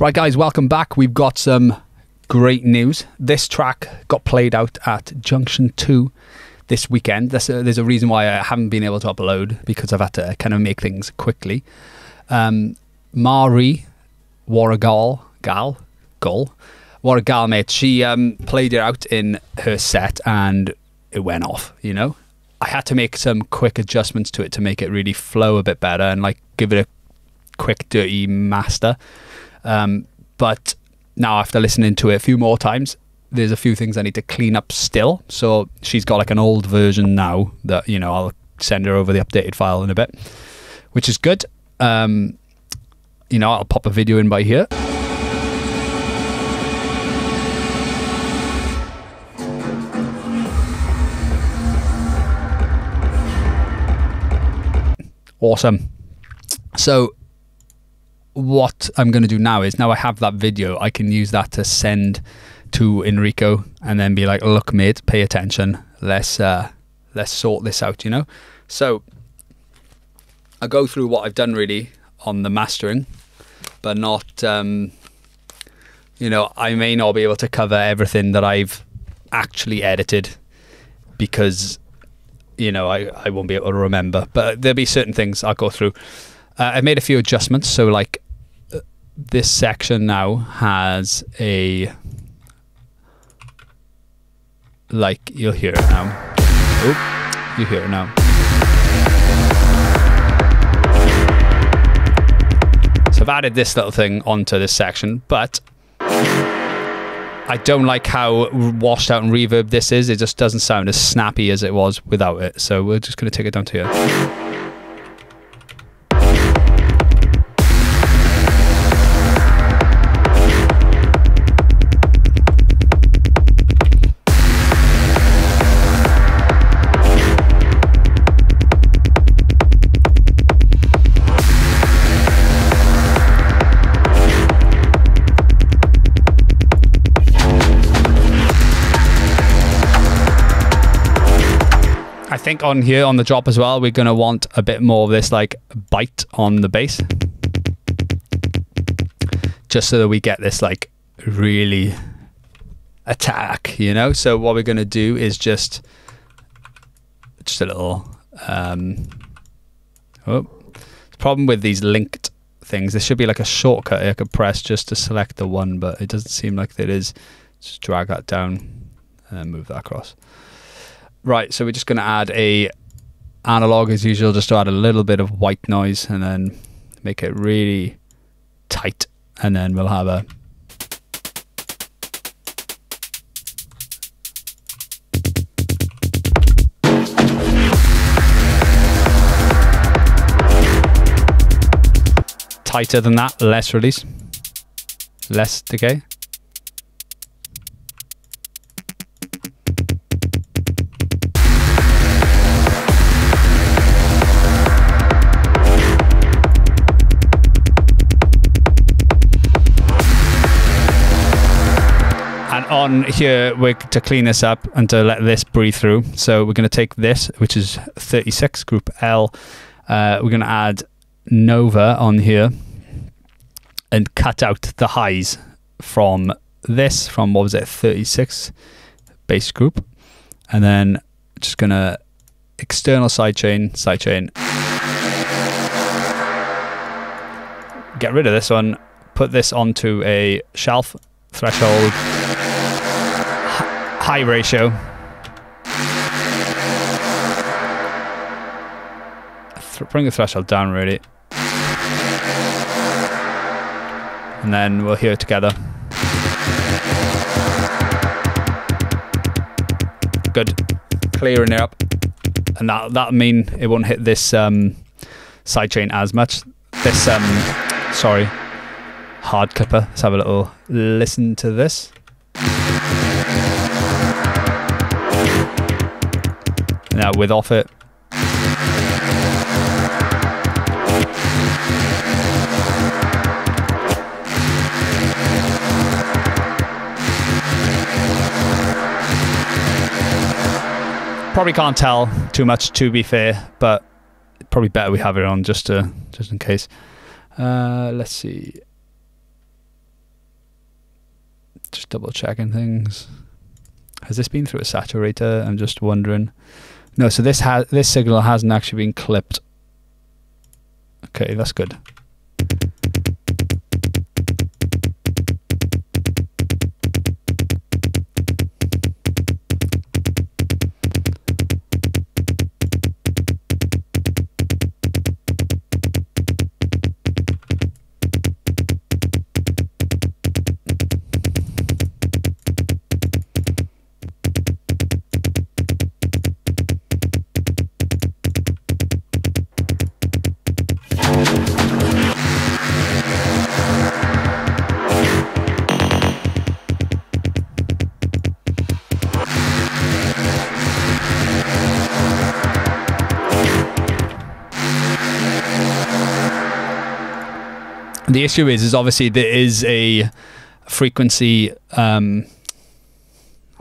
Right, guys, welcome back. We've got some great news. This track got played out at Junction 2 this weekend. There's a, there's a reason why I haven't been able to upload because I've had to kind of make things quickly. Um, Mari Warrigal, Gal, Gull, Warrigal, mate, she um, played it out in her set and it went off, you know? I had to make some quick adjustments to it to make it really flow a bit better and like give it a quick, dirty master. Um, but now after listening to it a few more times, there's a few things I need to clean up still. So she's got like an old version now that you know I'll send her over the updated file in a bit, which is good. Um, you know I'll pop a video in by here. Awesome. So what I'm going to do now is now I have that video, I can use that to send to Enrico and then be like, "Look, mate, pay attention. Let's uh, let's sort this out." You know. So I go through what I've done really on the mastering, but not. Um, you know, I may not be able to cover everything that I've actually edited because you know I, I won't be able to remember but there'll be certain things i'll go through uh, i've made a few adjustments so like this section now has a like you'll hear it now you hear it now so i've added this little thing onto this section but I don't like how washed out and reverb this is. It just doesn't sound as snappy as it was without it. So we're just going to take it down to here. Think on here on the drop as well, we're going to want a bit more of this like bite on the bass. Just so that we get this like really attack, you know? So what we're going to do is just just a little um oh problem with these linked things there should be like a shortcut I could press just to select the one but it doesn't seem like there is just drag that down and move that across Right, so we're just going to add a analog as usual, just to add a little bit of white noise and then make it really tight. And then we'll have a tighter than that, less release, less decay. On here we're to clean this up and to let this breathe through. So we're going to take this, which is 36 group L. Uh, we're going to add Nova on here and cut out the highs from this, from what was it, 36 bass group. And then just going to external sidechain, sidechain. Get rid of this one, put this onto a shelf threshold high ratio. bring the threshold down really. And then we'll hear it together. Good. Clearing it up. And that that'll mean it won't hit this um, sidechain as much. This um sorry. Hard clipper. Let's have a little listen to this. Now with off it. Probably can't tell too much to be fair, but probably better we have it on just to just in case. Uh, let's see. Just double checking things. Has this been through a saturator? I'm just wondering. No, so this has this signal hasn't actually been clipped. Okay, that's good. The issue is, is obviously there is a frequency. Um,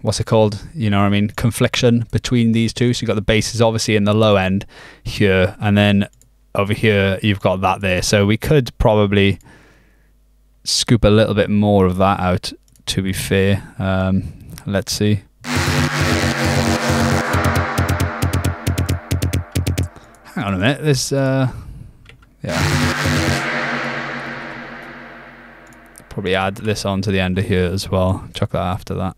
what's it called? You know I mean? Confliction between these two. So you've got the basses obviously in the low end here, and then over here you've got that there. So we could probably scoop a little bit more of that out. To be fair, um, let's see. Hang on a minute. This, uh, yeah probably add this on to the end of here as well. Chuck that after that.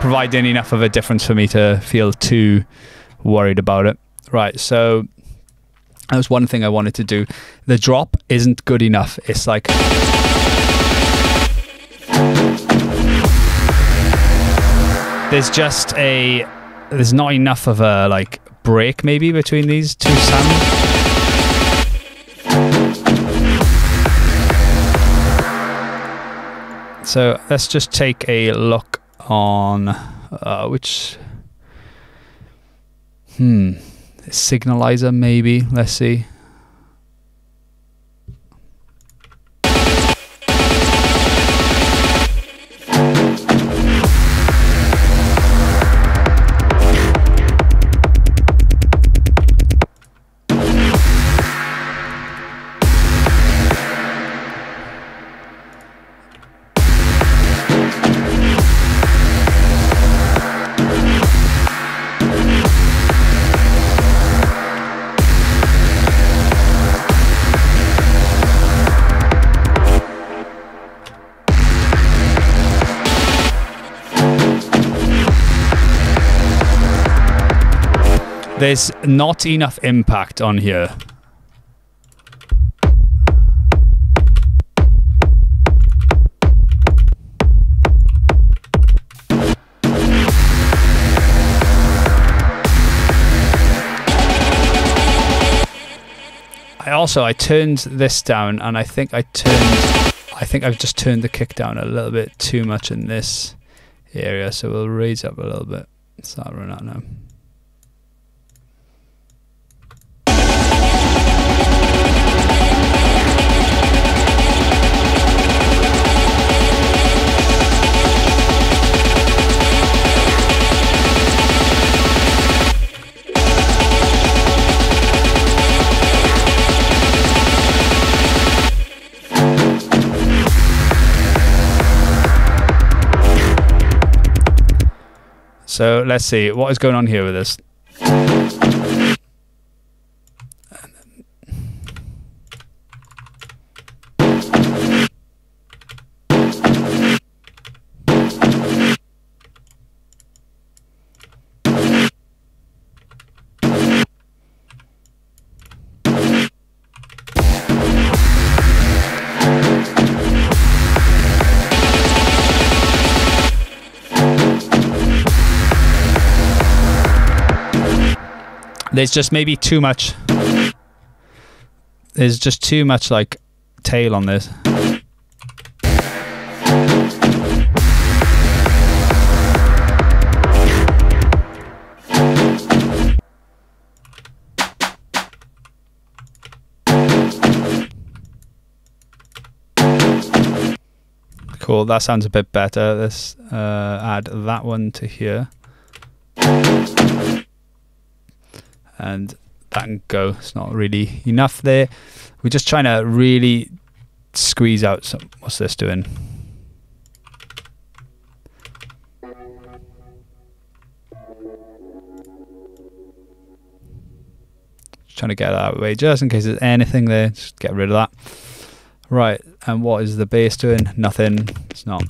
Providing enough of a difference for me to feel too worried about it. Right, so that was one thing I wanted to do. The drop isn't good enough. It's like. There's just a. There's not enough of a like break maybe between these two sounds. So let's just take a look on uh, which hmm signalizer maybe let's see There's not enough impact on here. I also I turned this down and I think I turned I think I've just turned the kick down a little bit too much in this area so we'll raise up a little bit. Start running out now. So let's see what is going on here with this. There's just maybe too much. There's just too much like tail on this. Cool, that sounds a bit better. Let's uh, add that one to here. And that can go. It's not really enough there. We're just trying to really squeeze out some. What's this doing? Just trying to get that the way, just in case there's anything there. Just get rid of that. Right, and what is the bass doing? Nothing. It's not.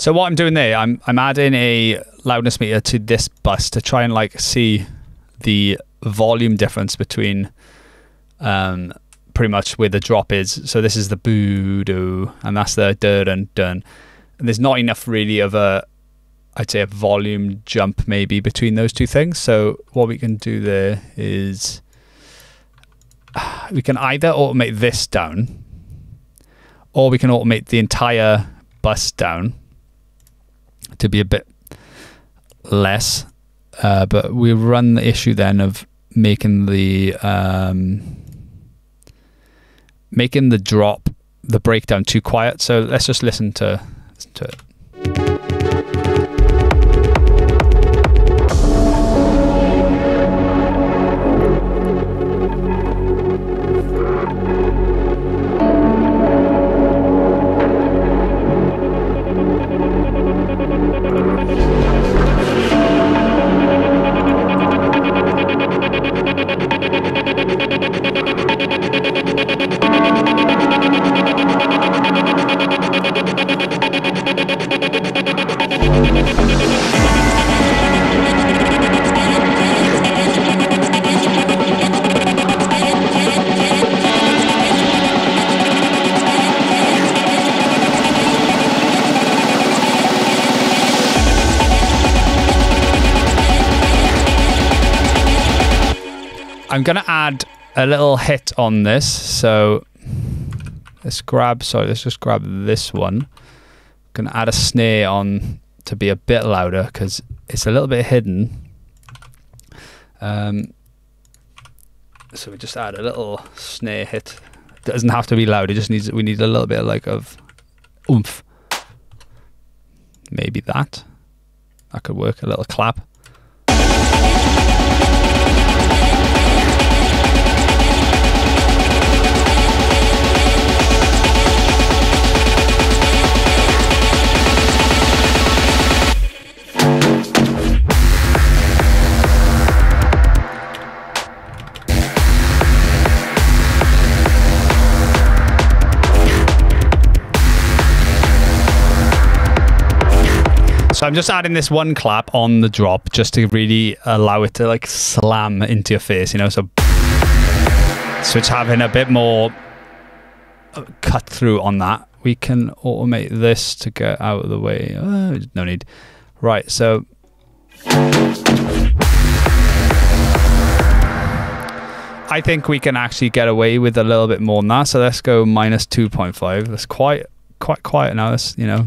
So what I'm doing there, I'm I'm adding a loudness meter to this bus to try and like see the volume difference between um pretty much where the drop is. So this is the boo doo and that's the dun dun dun. And there's not enough really of a I'd say a volume jump maybe between those two things. So what we can do there is we can either automate this down or we can automate the entire bus down to be a bit less. Uh, but we run the issue then of making the um, making the drop the breakdown too quiet. So let's just listen to listen to it. I'm gonna add a little hit on this. So let's grab. Sorry, let's just grab this one. Gonna add a snare on to be a bit louder because it's a little bit hidden. Um, so we just add a little snare hit. Doesn't have to be loud. It just needs. We need a little bit like of oomph. Maybe that. That could work. A little clap. I'm just adding this one clap on the drop just to really allow it to like slam into your face, you know. So so it's having a bit more uh, cut through on that. We can automate this to get out of the way. Uh, no need. Right. So I think we can actually get away with a little bit more than that. So let's go minus 2.5. That's quite quite quiet now. That's you know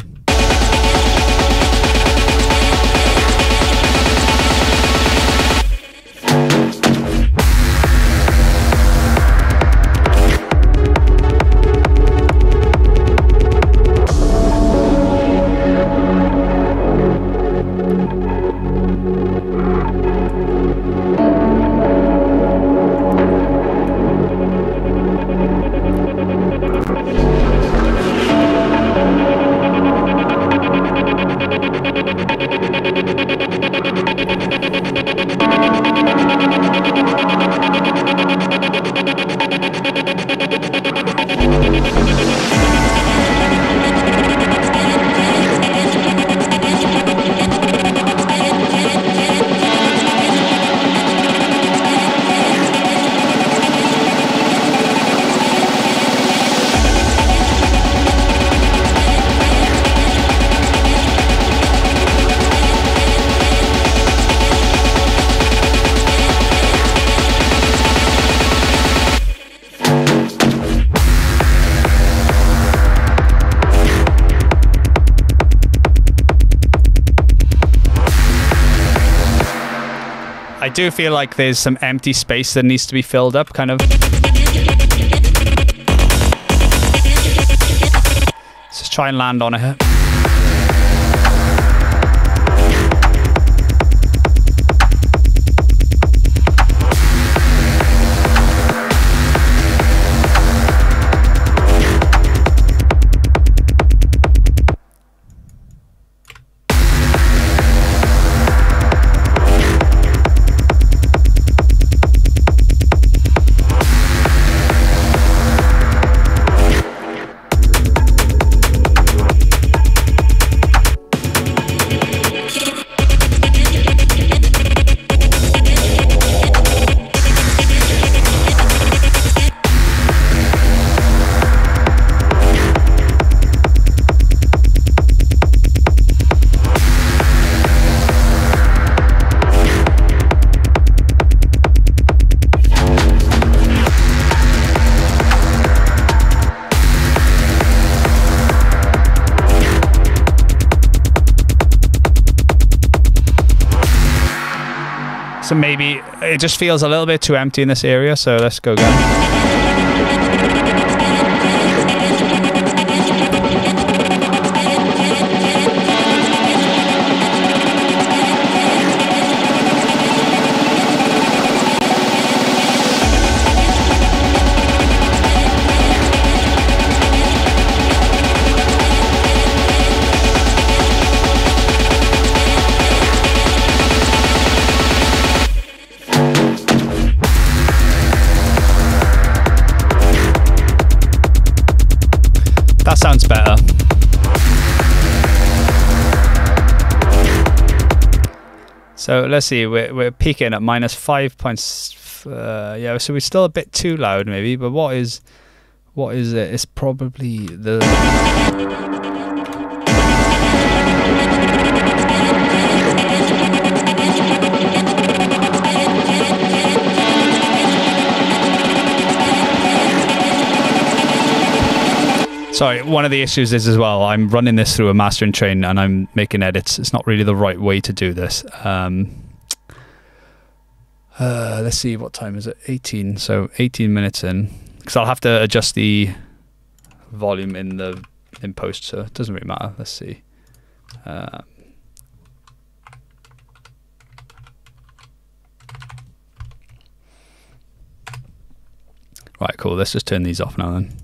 do feel like there's some empty space that needs to be filled up, kind of. Let's just try and land on it just feels a little bit too empty in this area. So let's go again. Let's see, we're, we're peaking at minus five points. Uh, yeah, so we're still a bit too loud, maybe. But what is, what is it? It's probably the. Sorry, one of the issues is as well. I'm running this through a mastering train and I'm making edits. It's not really the right way to do this. Um, uh, let's see, what time is it? 18. So 18 minutes in. Because I'll have to adjust the volume in the in post, so it doesn't really matter. Let's see. Um, right, cool. Let's just turn these off now then.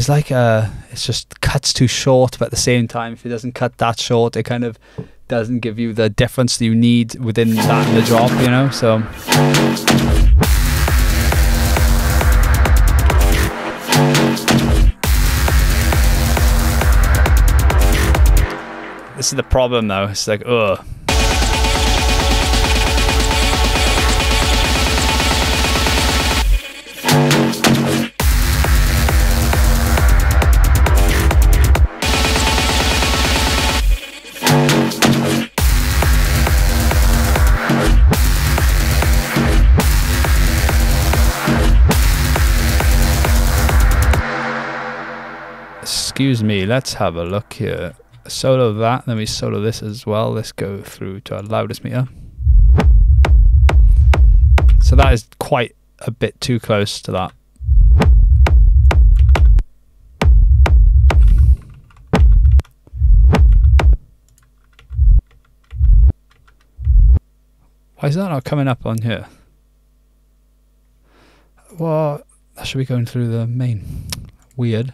There's like a it's just cuts too short but at the same time if it doesn't cut that short it kind of doesn't give you the difference that you need within that the drop you know so. This is the problem though. It's like ugh excuse me, let's have a look here. Solo that, then we solo this as well. Let's go through to our loudness meter. So that is quite a bit too close to that. Why is that not coming up on here? Well, That should be going through the main. Weird.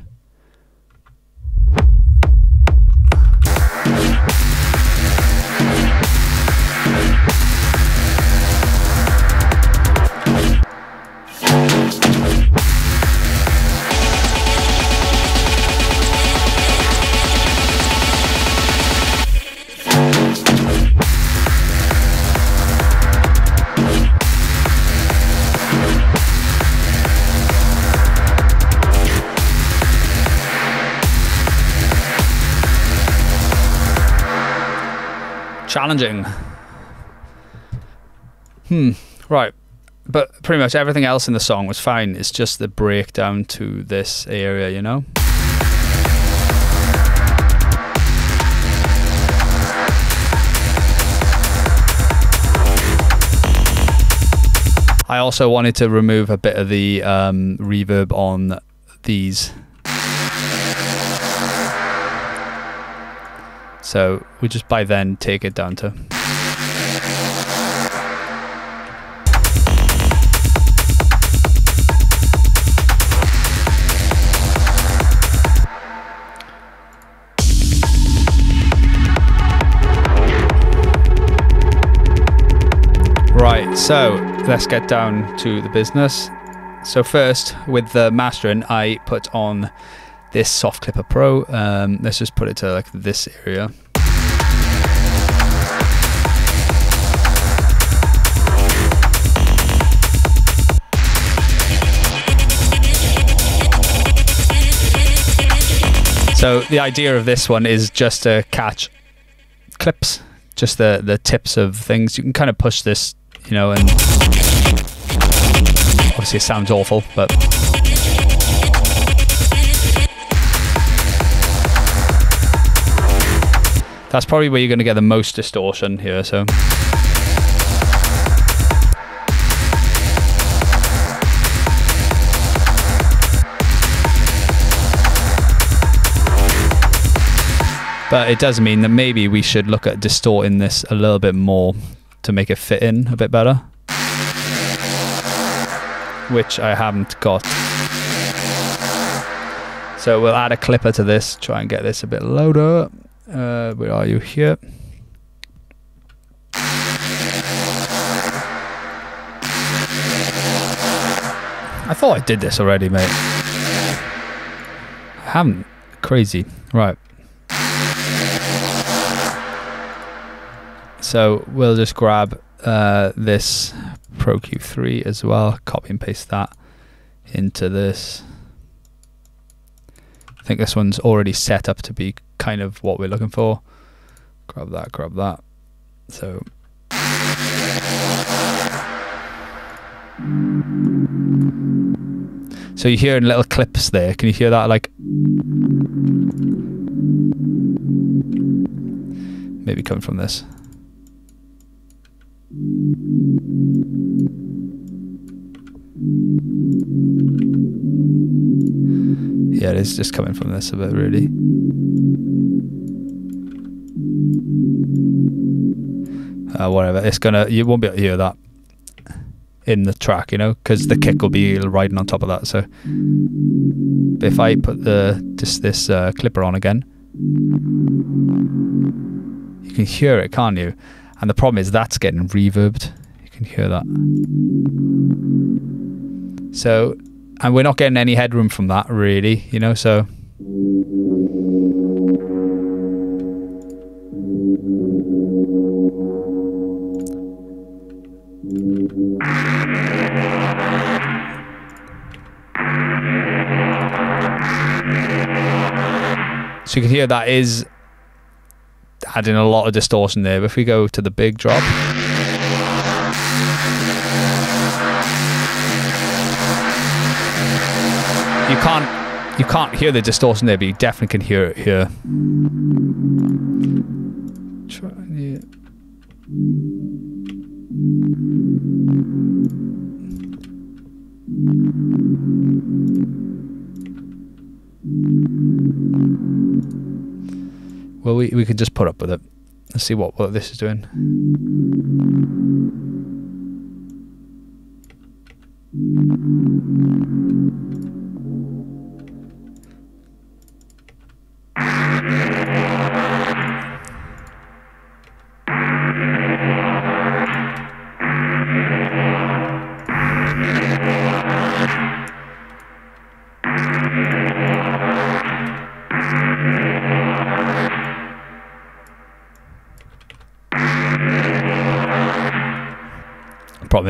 Challenging. Hmm. Right. But pretty much everything else in the song was fine. It's just the breakdown to this area, you know? I also wanted to remove a bit of the um, reverb on these So we just by then take it down to. Right, so let's get down to the business. So first, with the mastering, I put on this Soft Clipper Pro. Um, let's just put it to like this area. So the idea of this one is just to catch clips, just the the tips of things. You can kind of push this, you know, and obviously it sounds awful, but That's probably where you're going to get the most distortion here. So. But it does mean that maybe we should look at distorting this a little bit more to make it fit in a bit better. Which I haven't got. So we'll add a clipper to this, try and get this a bit louder. Uh, where are you here? I thought I did this already, mate. I haven't. Crazy. Right. So we'll just grab uh, this Pro Q3 as well, copy and paste that into this. I think this one's already set up to be kind of what we're looking for. Grab that, grab that. So So you're hearing little clips there. Can you hear that like maybe coming from this? Yeah, it is just coming from this a bit really. Uh, whatever. It's gonna you won't be able to hear that in the track, you know, because the kick will be riding on top of that. So if I put the this this uh, clipper on again, you can hear it, can't you? And the problem is that's getting reverbed. You can hear that. So, and we're not getting any headroom from that, really, you know. So You can hear that is adding a lot of distortion there. But if we go to the big drop. You can't you can't hear the distortion there, but you definitely can hear it here. Try, yeah. Well, we, we could just put up with it. Let's see what, what this is doing.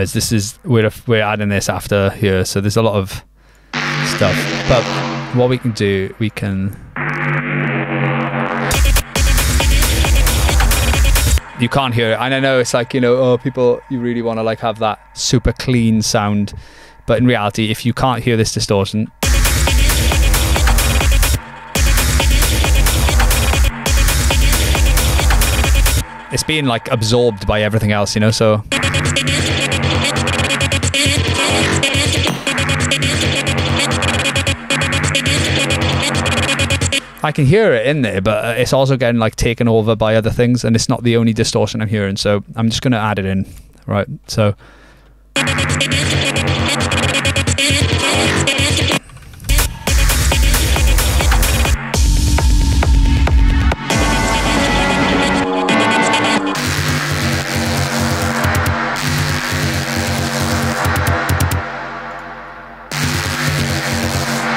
Is, this is we're we're adding this after here, so there's a lot of stuff. But what we can do, we can. You can't hear it, and I know it's like you know, oh, people, you really want to like have that super clean sound, but in reality, if you can't hear this distortion, it's being like absorbed by everything else, you know. So I can hear it in there, but uh, it's also getting like taken over by other things, and it's not the only distortion I'm hearing. So I'm just going to add it in, right? So.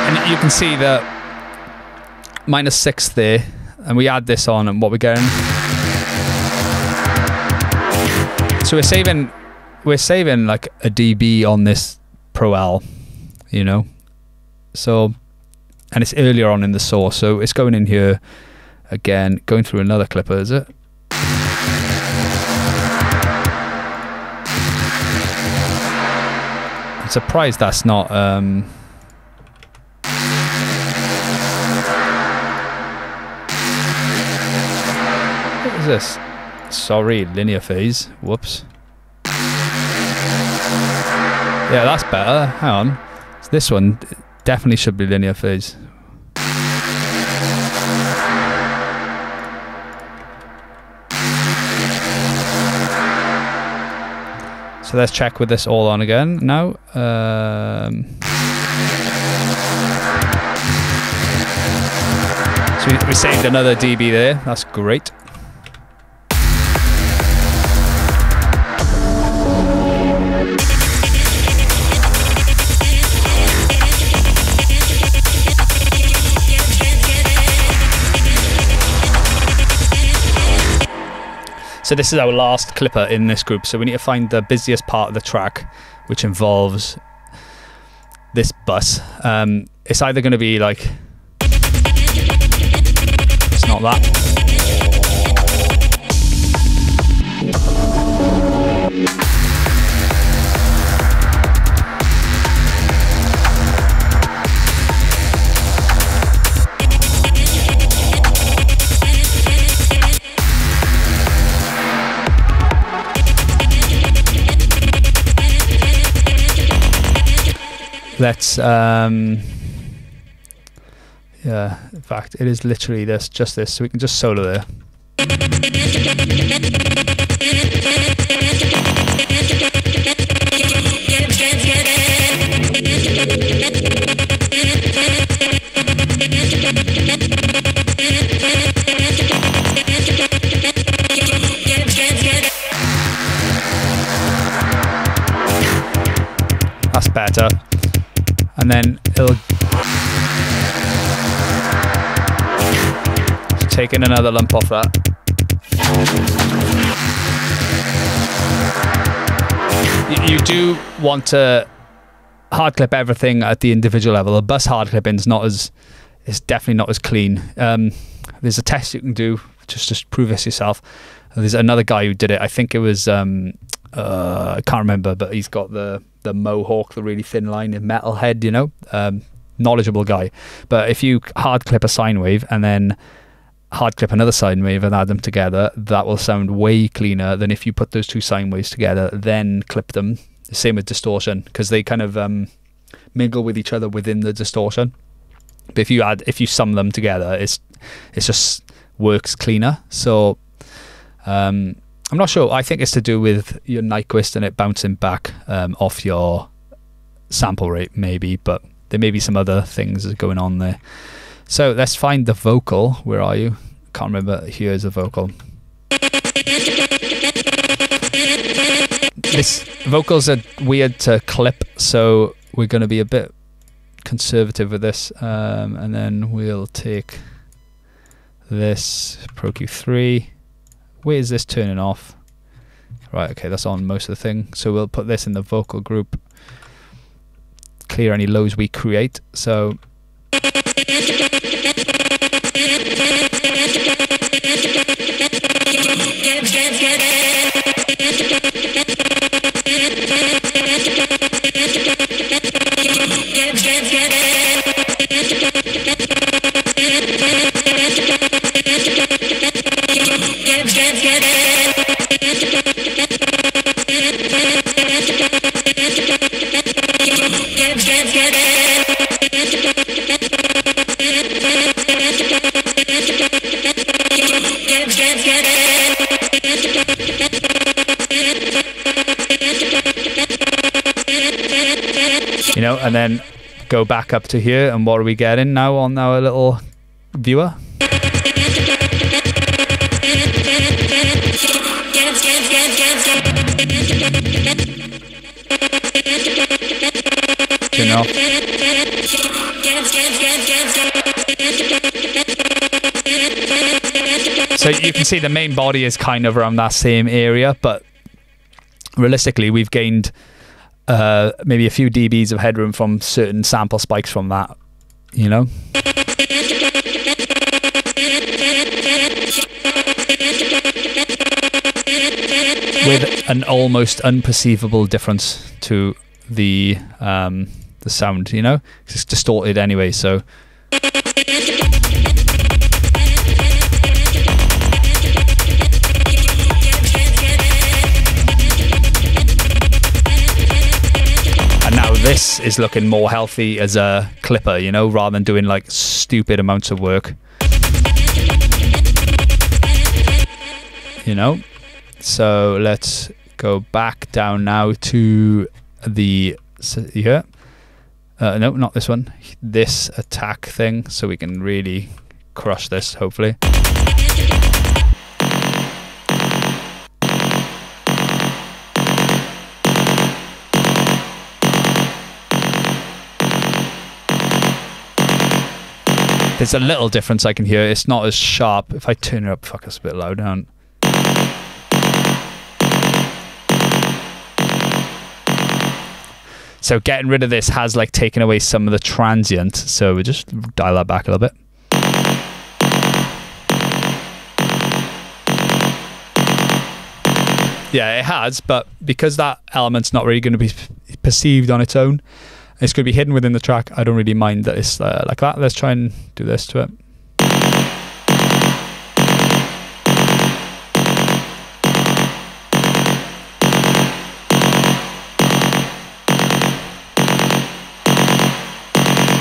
And you can see that minus six there, and we add this on, and what we're getting. So we're saving, we're saving like a dB on this Pro L, you know. So, and it's earlier on in the source, so it's going in here again, going through another clipper, is it? I'm surprised that's not. Um, this? Sorry, linear phase. Whoops. Yeah, that's better. Hang on. This one definitely should be linear phase. So let's check with this all on again now. Um, so we, we saved another dB there. That's great. So this is our last clipper in this group. So we need to find the busiest part of the track, which involves this bus. Um, it's either going to be like it's not that. Let's um yeah in fact it is literally this just this so we can just solo there. That's better and then it'll taking another lump off that. You, you do want to hard clip everything at the individual level. The bus hard clipping is not as it's definitely not as clean. Um, there's a test you can do just to prove this yourself. There's another guy who did it. I think it was um, uh, I can't remember, but he's got the the mohawk, the really thin line, in metalhead, you know, um, knowledgeable guy. But if you hard clip a sine wave and then hard clip another sine wave and add them together, that will sound way cleaner than if you put those two sine waves together, then clip them. Same with distortion because they kind of um, mingle with each other within the distortion. But if you add, if you sum them together, it's it's just works cleaner. So um, I'm not sure. I think it's to do with your Nyquist and it bouncing back um, off your sample rate, maybe, but there may be some other things going on there. So let's find the vocal. Where are you? Can't remember. Here's a vocal. This vocals are weird to clip, so we're going to be a bit conservative with this, um, and then we'll take this Pro Q3. Where is this turning off? Right, okay, that's on most of the thing. So we'll put this in the vocal group. Clear any lows we create. So you know, and then go back up to here. And what are we getting now on our little viewer? You know. So you can see the main body is kind of around that same area, but realistically, we've gained uh, maybe a few dBs of headroom from certain sample spikes from that, you know? With an almost unperceivable difference to the um, the sound, you know? It's distorted anyway, so this is looking more healthy as a clipper, you know, rather than doing like stupid amounts of work. You know? So let's go back down now to the here. Uh, no, not this one. This attack thing, so we can really crush this, hopefully. There's a little difference I can hear. It's not as sharp. If I turn it up, fuck, it's a bit loud. Down. So getting rid of this has like taken away some of the transient. So we just dial that back a little bit. Yeah, it has, but because that element's not really going to be perceived on its own, it's going to be hidden within the track. I don't really mind that it's uh, like that. Let's try and do this to it.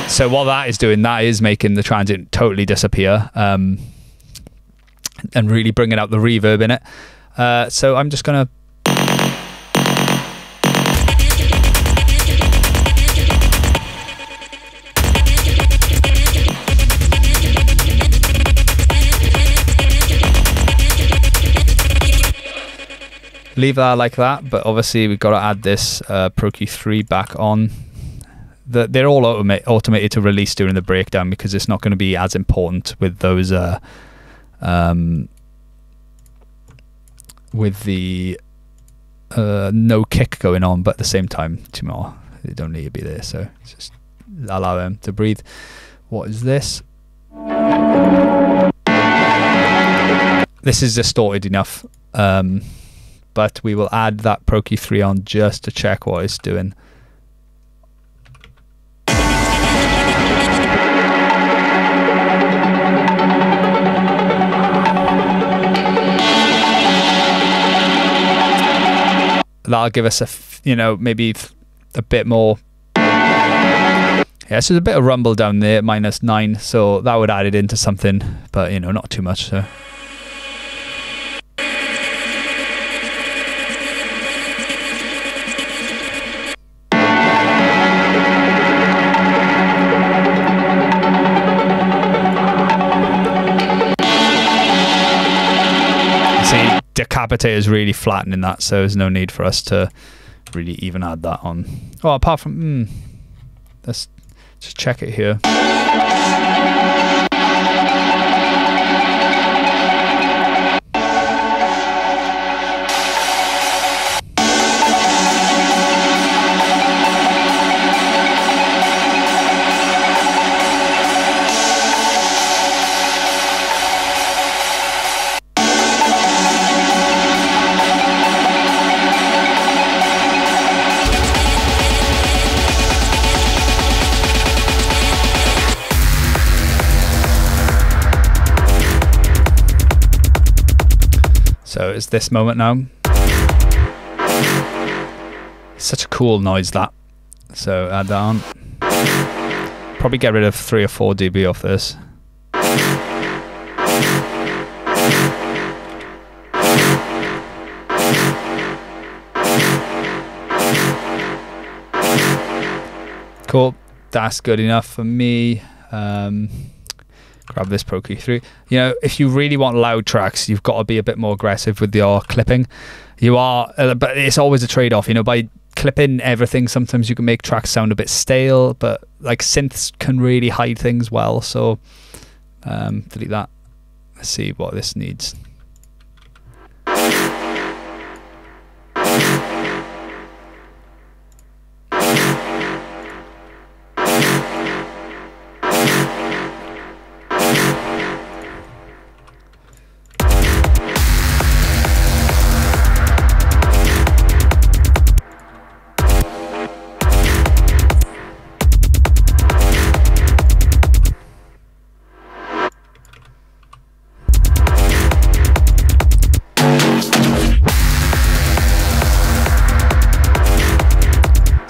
So what that is doing, that is making the transient totally disappear um, and really bringing out the reverb in it. Uh, so I'm just going to leave that like that. But obviously, we've got to add this uh, Pro Q3 back on. The, they're all automate, automated to release during the breakdown because it's not going to be as important with those uh, um, with the uh, no kick going on, but at the same time, two more they don't need to be there. So just allow them to breathe. What is this? This is distorted enough. Um, but we will add that Pro Q3 on just to check what it's doing. That'll give us a, you know, maybe a bit more yeah, so there's a bit of rumble down there, minus nine, so that would add it into something, but you know, not too much. So. Decapitator is really flattening that, so there's no need for us to really even add that on. Oh, apart from, mm, let's just check it here. This moment now. Such a cool noise that. So add that on. Probably get rid of three or four dB off this. Cool. That's good enough for me. Um, grab this Pro Q3. You know, if you really want loud tracks, you've got to be a bit more aggressive with your clipping. You are, uh, but it's always a trade off. You know, by clipping everything, sometimes you can make tracks sound a bit stale, but like synths can really hide things well. So um, delete that. Let's see what this needs.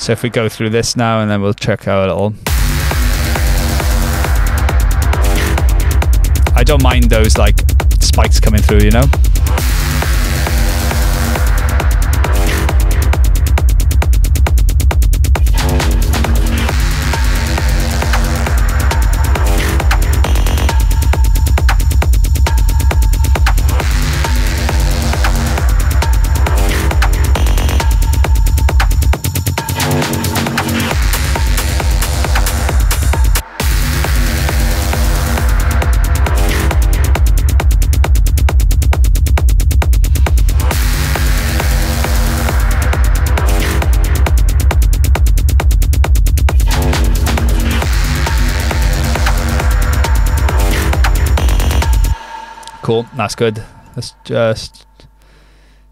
So if we go through this now and then we'll check out it all. I don't mind those like spikes coming through, you know? Cool, that's good. Let's just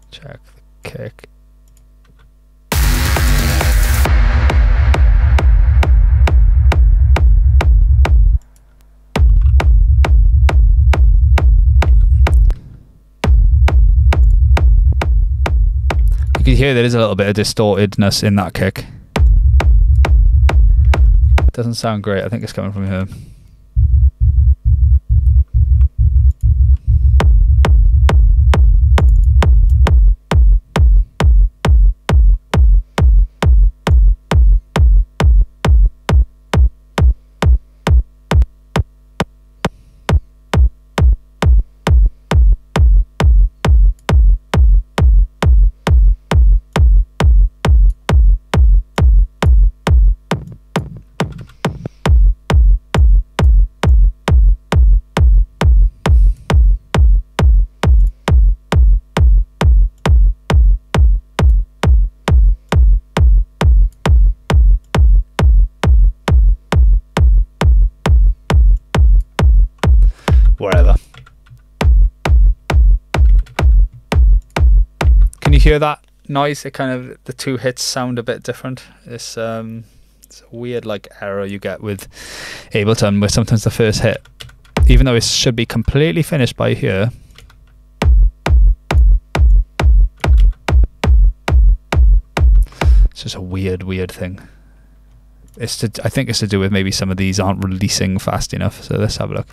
check the kick. You can hear there is a little bit of distortedness in that kick. Doesn't sound great. I think it's coming from here. Hear that noise? It kind of the two hits sound a bit different. It's um, it's a weird like error you get with Ableton, where sometimes the first hit, even though it should be completely finished by here. It's just a weird, weird thing. It's to, I think it's to do with maybe some of these aren't releasing fast enough. So let's have a look.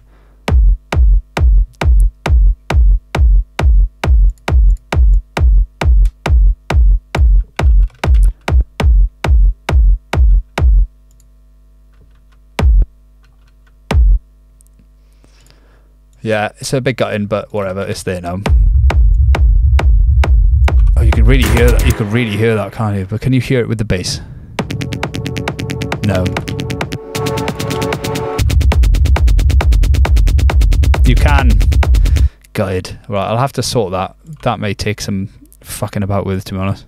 Yeah, it's a bit gutting, but whatever, it's there now. Oh, you can really hear that. You can really hear that, can't you? But can you hear it with the bass? No. You can. Gutted. Right, I'll have to sort that. That may take some fucking about with, to be honest.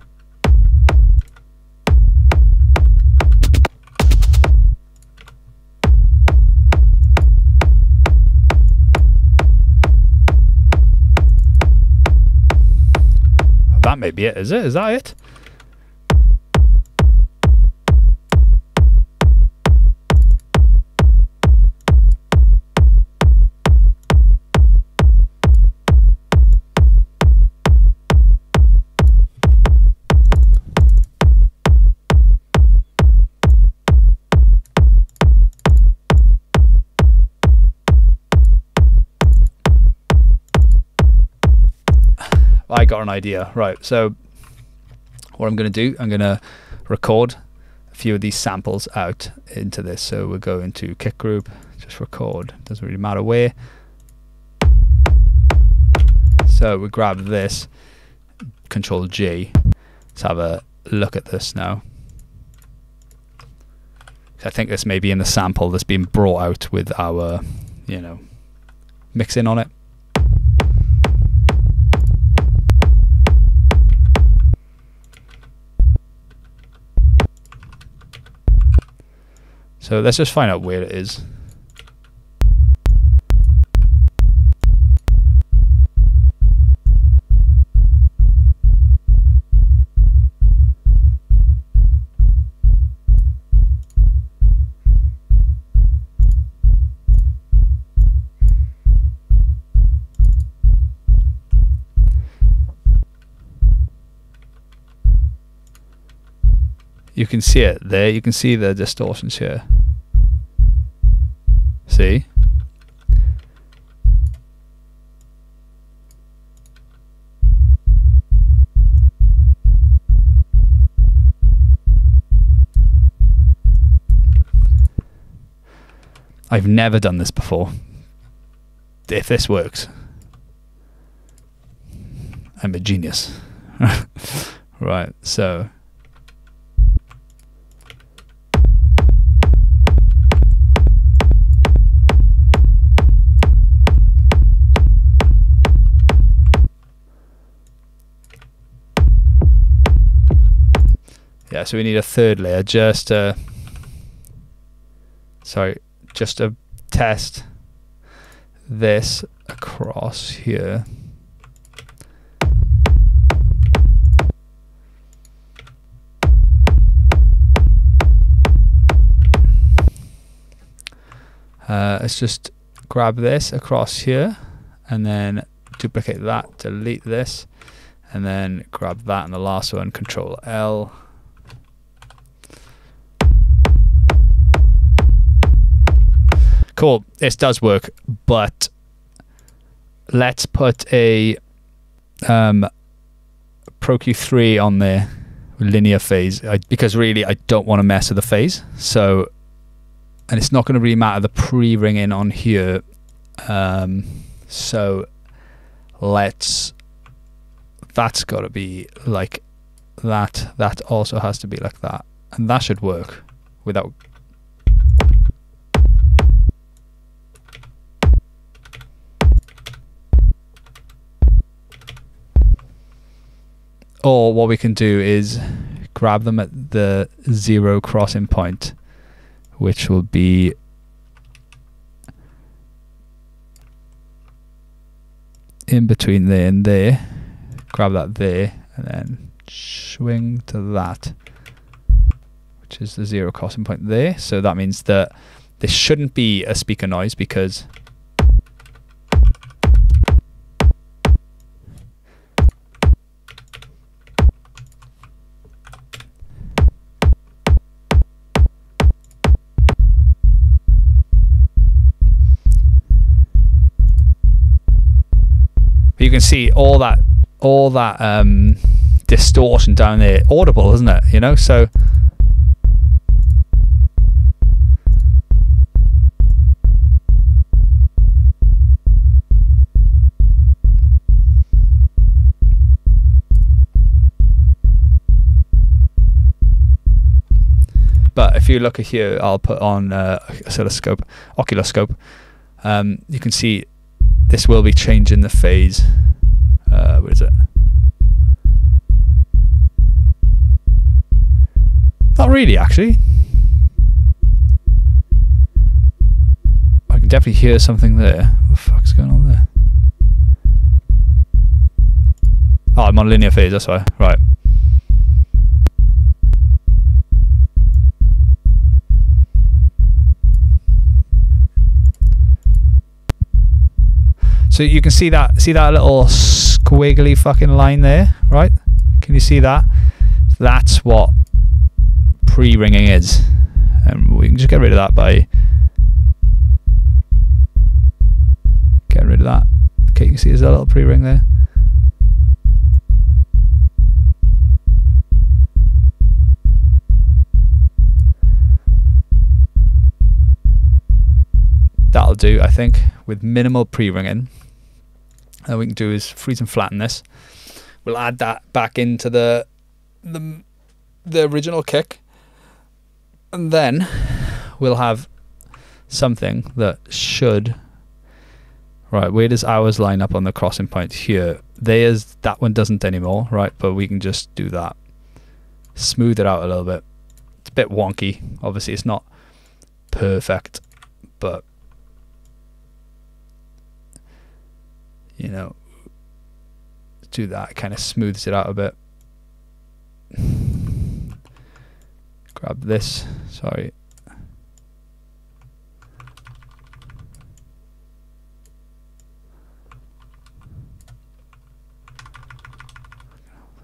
That may be it, is it? Is that it? Got an idea. Right. So what I'm going to do, I'm going to record a few of these samples out into this. So we'll go into kick group, just record. Doesn't really matter where. So we grab this, Control G. Let's have a look at this now. I think this may be in the sample that's been brought out with our, you know, mixing on it. So let's just find out where it is. You can see it there. You can see the distortions here. See? I've never done this before. If this works, I'm a genius. right, so yeah so we need a third layer just to sorry just to test this across here. Uh, let's just grab this across here and then duplicate that delete this and then grab that and the last one control L Cool. This does work, but let's put a um, Pro Q3 on there, linear phase, I, because really I don't want to mess with the phase. So, and it's not going to really matter the pre-ringing on here. Um, so let's. That's got to be like that. That also has to be like that, and that should work without Or what we can do is grab them at the zero crossing point, which will be in between there and there. Grab that there and then swing to that, which is the zero crossing point there. So that means that this shouldn't be a speaker noise because see all that all that um, distortion down there, audible, isn't it? You know, so. But if you look here, I'll put on uh, oscilloscope, oculoscope. Um, you can see this will be changing the phase. Uh, where is it? Not really, actually. I can definitely hear something there. What the fuck's going on there? Oh, I'm on linear phase, that's why. Right. So you can see that see that little squiggly fucking line there, right? Can you see that? That's what pre-ringing is. And we can just get rid of that by getting rid of that. Okay, you can see there's a little pre-ring there. That'll do, I think, with minimal pre-ringing. And we can do is freeze and flatten this. We'll add that back into the the the original kick, and then we'll have something that should. Right, where does ours line up on the crossing point here? There's that one doesn't anymore, right? But we can just do that. Smooth it out a little bit. It's a bit wonky. Obviously, it's not perfect, but you know, do that. Kind of smooths it out a bit. Grab this. Sorry.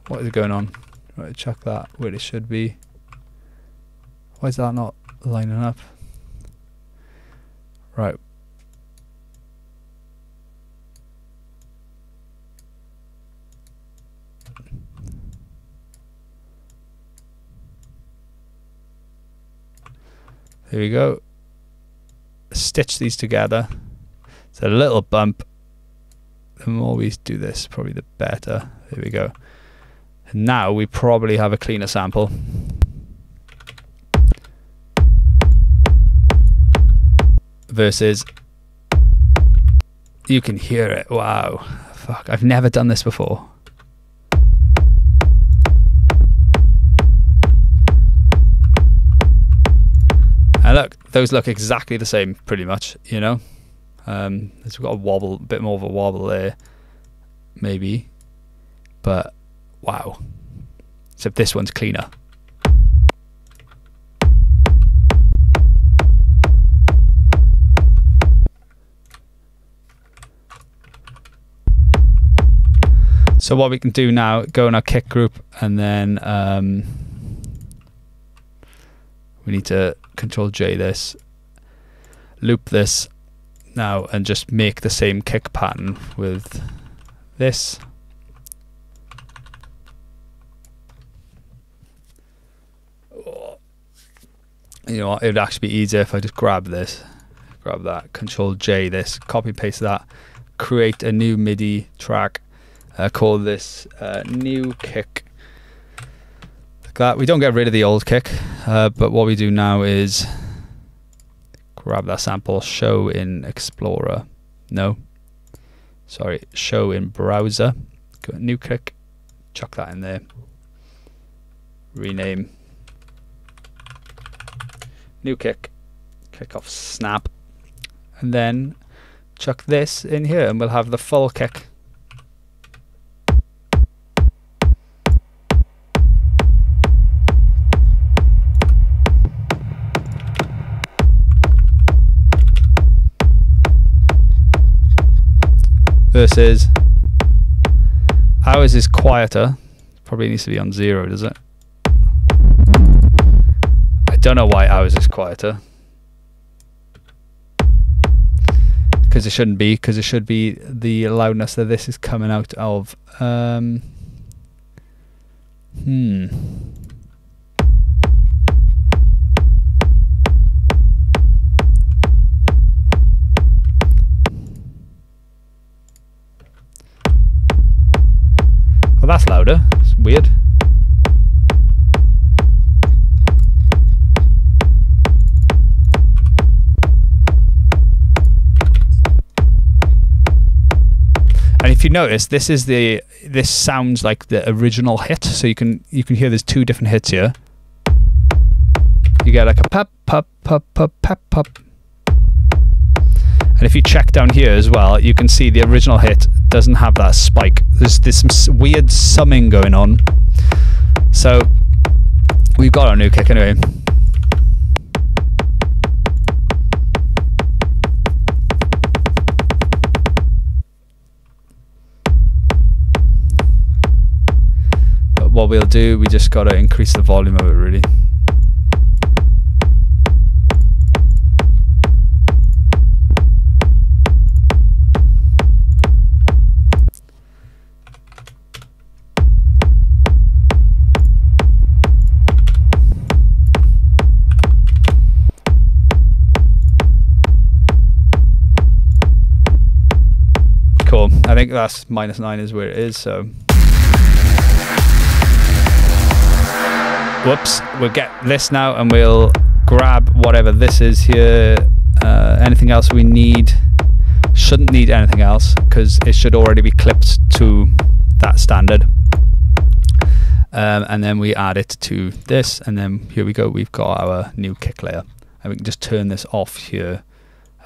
What is going on? Right, check that where it should be. Why is that not lining up? Right. Here we go. Stitch these together. It's a little bump. The more we do this, probably the better. There we go. And now we probably have a cleaner sample. Versus you can hear it. Wow. Fuck, I've never done this before. Those look exactly the same, pretty much. You know, um, it's got a wobble, a bit more of a wobble there, maybe, but wow. Except this one's cleaner. So what we can do now, go in our kick group, and then um, we need to control J this, loop this now, and just make the same kick pattern with this. You know, it would actually be easier if I just grab this, grab that, control J this, copy paste that, create a new MIDI track, uh, call this uh, new kick that. We don't get rid of the old kick, uh, but what we do now is grab that sample, show in Explorer. No, sorry, show in browser. Go new kick, chuck that in there. Rename. New kick, kick off snap, and then chuck this in here, and we'll have the full kick. Versus ours is quieter. Probably needs to be on zero, does it? I don't know why ours is quieter. Because it shouldn't be, because it should be the loudness that this is coming out of. Um, hmm. Well, that's louder. It's weird. And if you notice, this is the this sounds like the original hit. So you can you can hear there's two different hits here. You get like a pop pop pop pop pop pop. And if you check down here as well, you can see the original hit doesn't have that spike. There's, there's some weird summing going on. So we've got our new kick anyway. But what we'll do, we just got to increase the volume of it really. Think that's minus nine is where it is. So, whoops. We'll get this now, and we'll grab whatever this is here. Uh, anything else we need? Shouldn't need anything else because it should already be clipped to that standard. Um, and then we add it to this, and then here we go. We've got our new kick layer, and we can just turn this off here.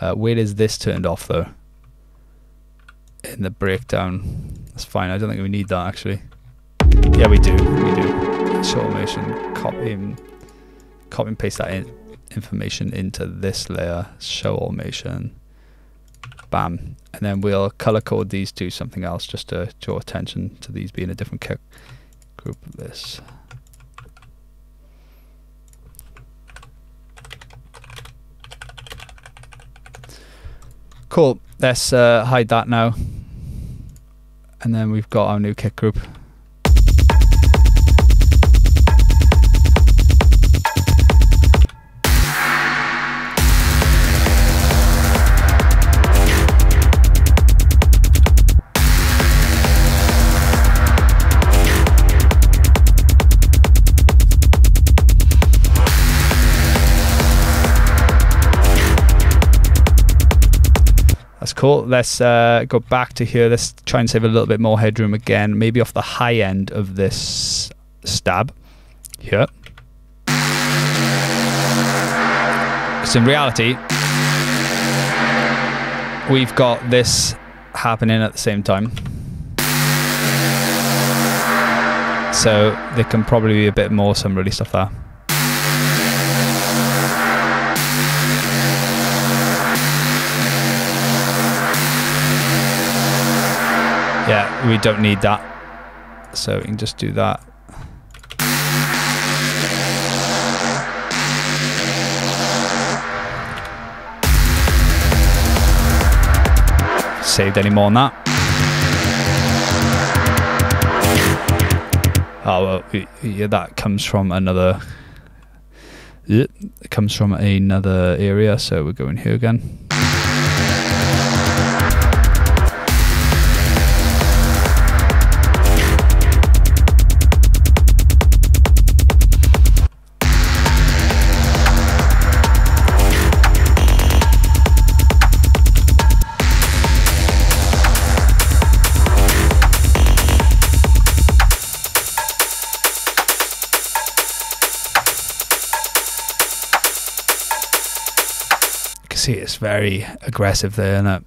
Uh, where is this turned off though? In the breakdown. That's fine. I don't think we need that actually. Yeah, we do. We do. Show automation. Copy and copy and paste that in, information into this layer. Show automation. Bam. And then we'll color code these to something else just to draw attention to these being a different group of this. Cool. Let's uh, hide that now. And then we've got our new kick group. Cool. Let's uh, go back to here. Let's try and save a little bit more headroom again. Maybe off the high end of this stab here. Because in reality, we've got this happening at the same time. So there can probably be a bit more some really stuff there. We don't need that. So we can just do that. Saved any more on that. Oh, well, yeah, that comes from another. It comes from another area, so we're going here again. It's very aggressive there, isn't it?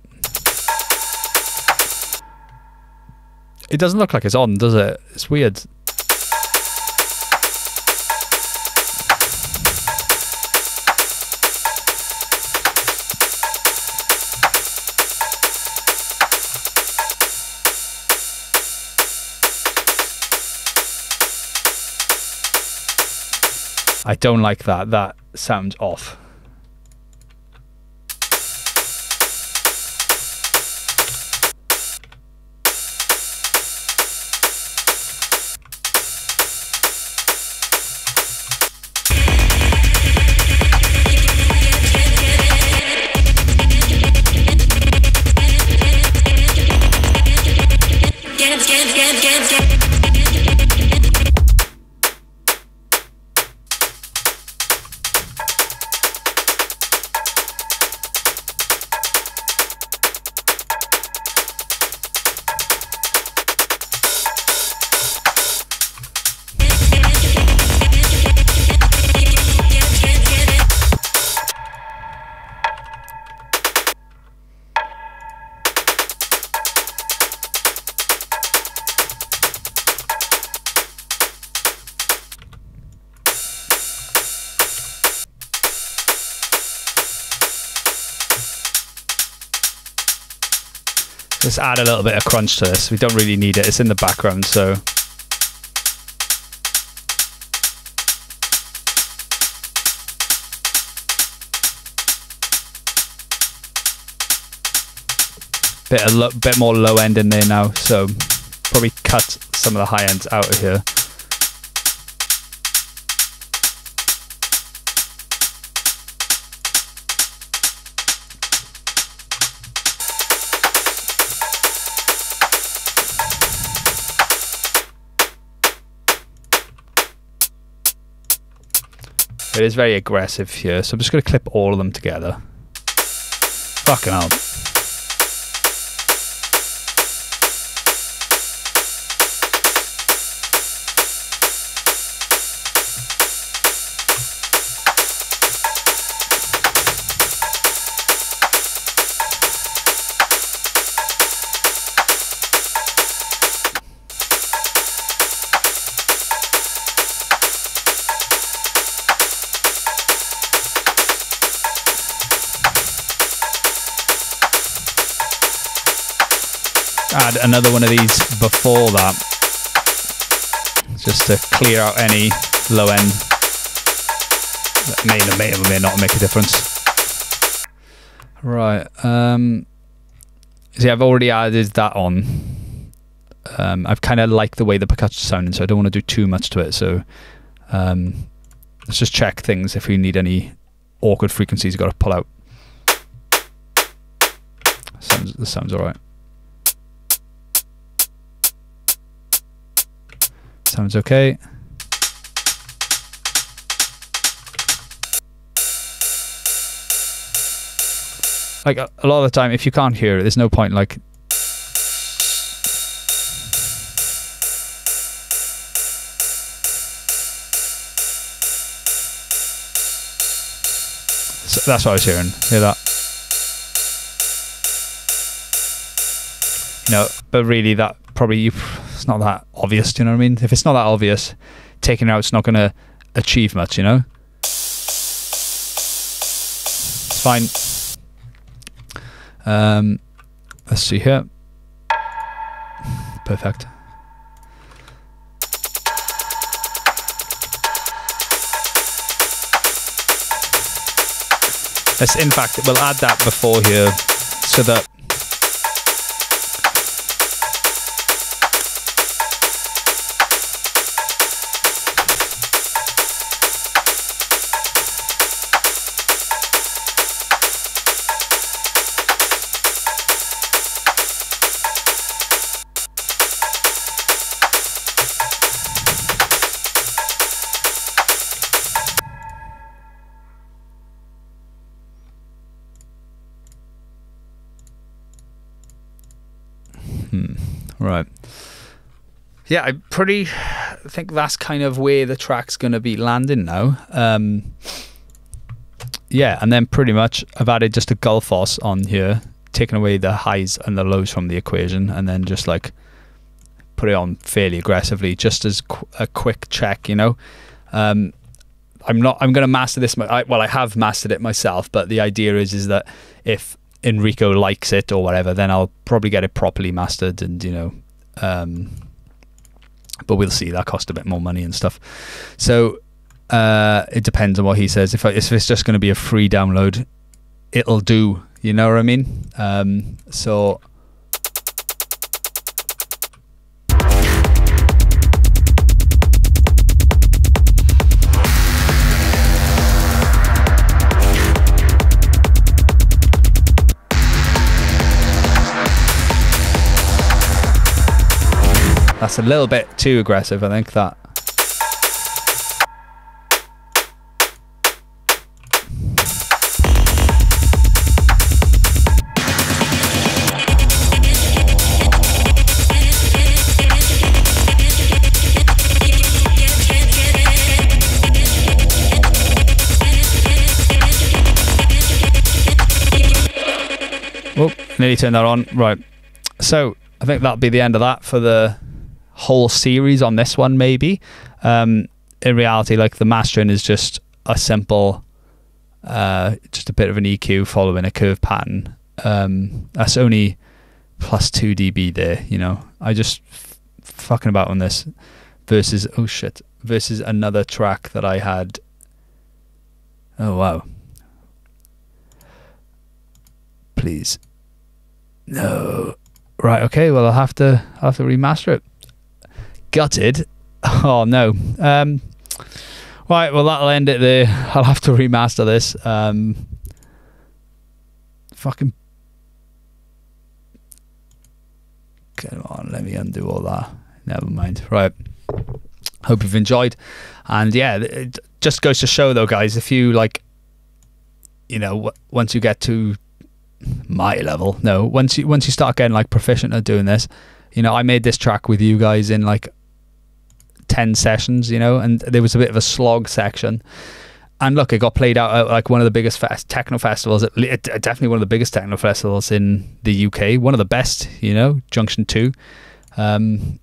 It doesn't look like it's on, does it? It's weird. I don't like that. That sounds off. Just add a little bit of crunch to this. We don't really need it. It's in the background, so bit a bit more low end in there now. So probably cut some of the high ends out of here. It is very aggressive here, so I'm just going to clip all of them together. Fucking hell. Another one of these before that. Just to clear out any low end that may or may or may not make a difference. Right um see I've already added that on. Um, I've kind of like the way the percussion sounding so I don't want to do too much to it so um, let's just check things if we need any awkward frequencies you've got to pull out. Sounds this sounds alright Sounds okay. Like a, lot of the time, if you can't hear it, there's no point like So that's what I was hearing. Hear that? You know, but really, that probably you not that obvious. Do you know what I mean? If it's not that obvious, taking it out, it's not going to achieve much. You know, it's fine. Um, let's see here. Perfect. Let's, in fact, we'll add that before here so that Yeah, I pretty think that's kind of where the track's going to be landing now. Um, yeah, and then pretty much I've added just a Gullfoss on here, taking away the highs and the lows from the equation, and then just like put it on fairly aggressively, just as qu- a quick check, you know. Um, I'm not. I'm going to master this. I, well, I have mastered it myself, but the idea is is that if Enrico likes it or whatever, then I'll probably get it properly mastered and you know, um, but we'll see. That cost a bit more money and stuff. So uh, it depends on what he says. If if it's just going to be a free download, it'll do. You know what I mean? Um, so That's a little bit too aggressive, I think, that. Oh, nearly turned that on. Right. So I think that'll be the end of that for the whole series on this one, maybe. Um, in reality, like the mastering is just a simple, uh, just a bit of an EQ following a curve pattern. Um, that's only plus two dB there. You know, I just fucking about on this versus oh shit versus another track that I had. Oh wow. Please. No. Right, okay, well I'll have to I'll have to remaster it gutted. Oh no. Um, right, well that'll end it there. I'll have to remaster this. Um, fucking. Come on, let me undo all that. Never mind. Right. Hope you've enjoyed, and yeah, it, just goes to show, though, guys, if you like, you know, once you get to my level, no, once you once you start getting like proficient at doing this, you know, I made this track with you guys in like ten sessions, you know, and there was a bit of a slog section. And look, it got played out at like one of the biggest fest, techno festivals, it, it, definitely one of the biggest techno festivals in the UK, one of the best, you know, Junction Two. Um,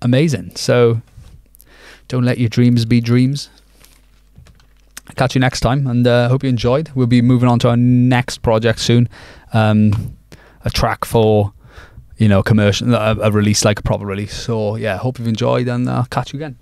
amazing. So don't let your dreams be dreams. Catch you next time, and uh, hope you enjoyed. We'll be moving on to our next project soon. Um, a track for you know commercial, a, a release like a proper release. So yeah, hope you've enjoyed, and uh, catch you again.